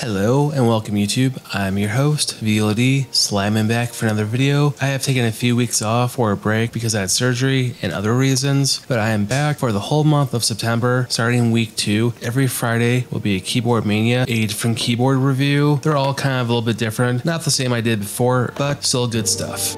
Hello and welcome YouTube. I'm your host, VLD, slamming back for another video. I have taken a few weeks off or a break because I had surgery and other reasons, but I am back for the whole month of September, starting week two. Every Friday will be a Keyboard Mania, a different keyboard review. They're all kind of a little bit different, not the same I did before, but still good stuff.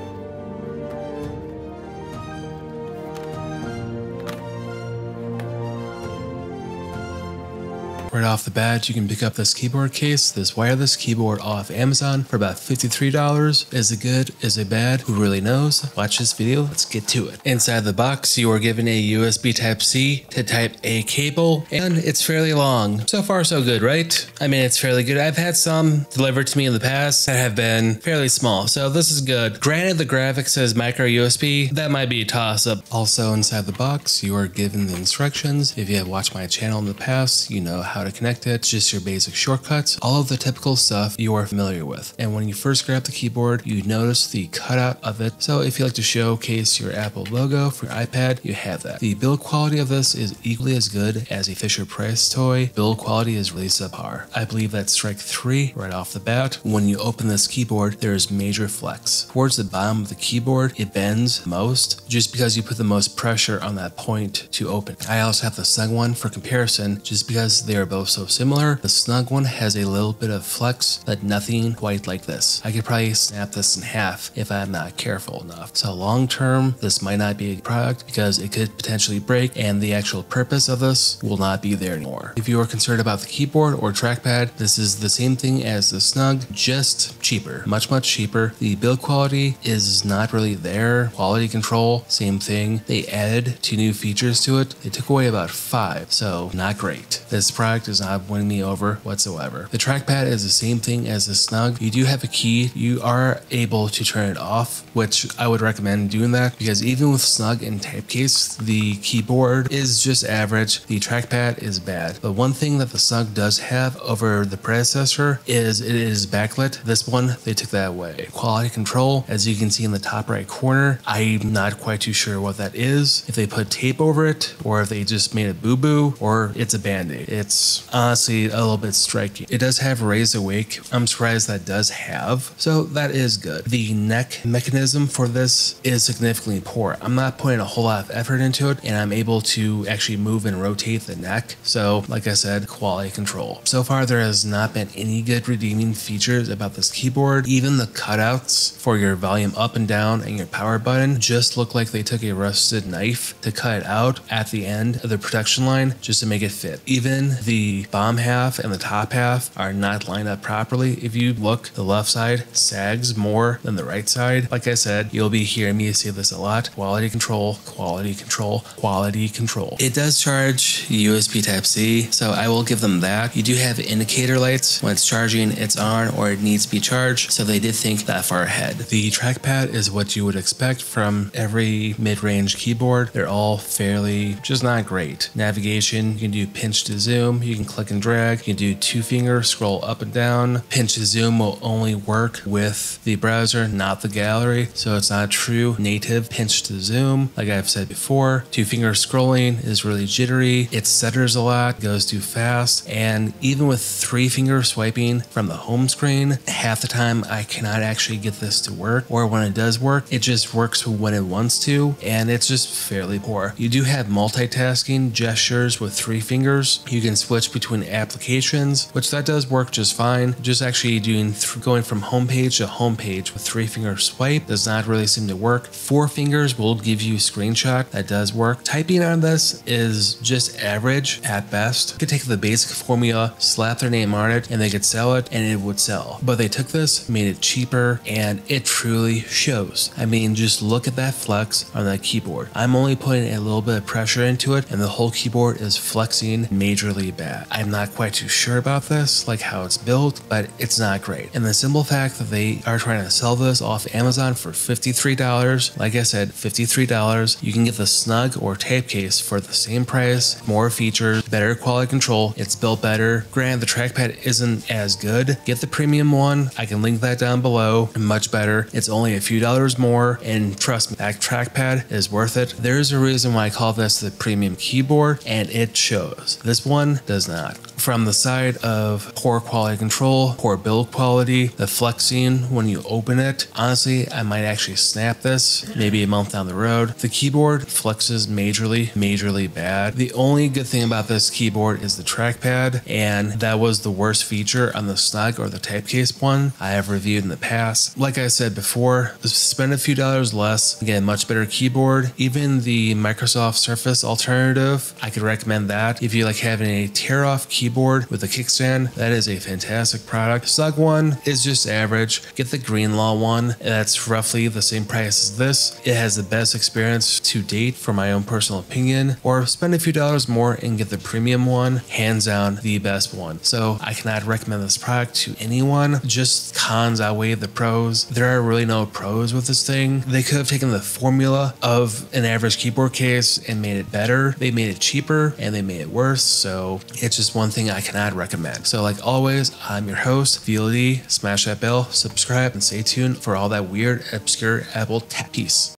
Right off the bat, you can pick up this keyboard case, this wireless keyboard off Amazon for about $53. Is it good? Is it bad? Who really knows? Watch this video. Let's get to it. Inside the box, you are given a USB Type-C to Type A cable, and it's fairly long. So far, so good, right? I mean, it's fairly good. I've had some delivered to me in the past that have been fairly small, so this is good. Granted, the graphic says micro USB. That might be a toss-up. Also, inside the box, you are given the instructions. If you have watched my channel in the past, you know how how to connect it, just your basic shortcuts, all of the typical stuff you are familiar with. And when you first grab the keyboard, you notice the cutout of it. So if you like to showcase your Apple logo for your iPad, you have that. The build quality of this is equally as good as a Fisher Price toy. Build quality is really subpar. I believe that's strike three right off the bat. When you open this keyboard, there is major flex. Towards the bottom of the keyboard, it bends most just because you put the most pressure on that point to open. I also have the Snug one for comparison just because they are both so similar. The snug one has a little bit of flex, but nothing quite like this. I could probably snap this in half if I'm not careful enough. So long term, this might not be a product because it could potentially break and the actual purpose of this will not be there anymore. If you are concerned about the keyboard or trackpad, this is the same thing as the Snug, just cheaper, much, much cheaper. The build quality is not really there. Quality control, same thing. They added two new features to it. They took away about five, so not great. This product does not win me over whatsoever. The trackpad is the same thing as the Snug. You do have a key. You are able to turn it off, which I would recommend doing that because even with Snug and Typecase, the keyboard is just average. The trackpad is bad. The one thing that the Snug does have over the predecessor is it is backlit. This one, they took that away. Quality control, as you can see in the top right corner, I'm not quite too sure what that is. If they put tape over it or if they just made it boo-boo or it's a band-aid. It's honestly a little bit striking. It does have raise awake. I'm surprised that does have. So that is good. The neck mechanism for this is significantly poor. I'm not putting a whole lot of effort into it and I'm able to actually move and rotate the neck. So like I said, quality control. So far there has not been any good redeeming features about this keyboard. Even the cutouts for your volume up and down and your power button just look like they took a rusted knife to cut it out at the end of the production line just to make it fit. Even the the bottom half and the top half are not lined up properly. If you look, the left side sags more than the right side. Like I said, you'll be hearing me say this a lot. Quality control, quality control, quality control. It does charge USB Type-C, so I will give them that. You do have indicator lights. When it's charging, it's on or it needs to be charged, so they did think that far ahead. The trackpad is what you would expect from every mid-range keyboard. They're all fairly just not great. Navigation, you can do pinch to zoom, you can click and drag. You can do two finger scroll up and down. Pinch to zoom will only work with the browser, not the gallery. So it's not true native pinch to zoom. Like I've said before, two finger scrolling is really jittery. It stutters a lot, goes too fast. And even with three finger swiping from the home screen, half the time I cannot actually get this to work. Or when it does work, it just works when it wants to. And it's just fairly poor. You do have multitasking gestures with three fingers. You can switch switch between applications, which that does work just fine. Just actually doing going from homepage to homepage with three finger swipe does not really seem to work. Four fingers will give you screenshot. That does work. Typing on this is just average at best. You could take the basic formula, slap their name on it, and they could sell it, and it would sell. But they took this, made it cheaper, and it truly shows. I mean, just look at that flex on that keyboard. I'm only putting a little bit of pressure into it, and the whole keyboard is flexing majorly bad. I'm not quite too sure about this, like how it's built, but it's not great. And the simple fact that they are trying to sell this off Amazon for $53, like I said, $53, you can get the Snug or Typecase for the same price, more features, better quality control, it's built better. Granted, the trackpad isn't as good. Get the premium one, I can link that down below, much better. It's only a few dollars more, and trust me, that trackpad is worth it. There's a reason why I call this the premium keyboard, and it shows. This one does not. From the side of poor quality control, poor build quality, the flexing when you open it, honestly, I might actually snap this maybe a month down the road. The keyboard flexes majorly, majorly bad. The only good thing about this keyboard is the trackpad, and that was the worst feature on the Snug or the Typecase one I have reviewed in the past. Like I said before, spend a few dollars less, again, much better keyboard. Even the Microsoft Surface alternative, I could recommend that. If you like having a tear off keyboard with a kickstand, that is a fantastic product. Snug one is just average. Get the Greenlaw one, that's roughly the same price as this. It has the best experience to date for my own personal opinion, or spend a few dollars more and get the premium one, hands down the best one. So I cannot recommend this product to anyone. Just cons outweigh the pros. There are really no pros with this thing. They could have taken the formula of an average keyboard case and made it better. They made it cheaper and they made it worse. So it's just one thing I cannot recommend. So like always, I'm your host, VLD. Smash that bell, subscribe, and stay tuned for all that weird, obscure Apple tech piece.